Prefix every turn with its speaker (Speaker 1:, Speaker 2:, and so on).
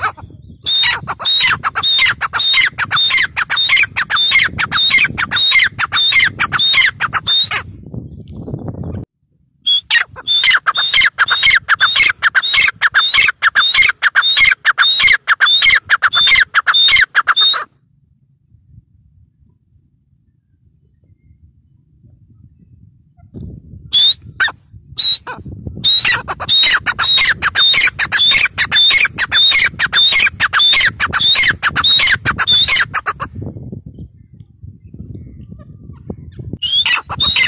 Speaker 1: Ah! Okay.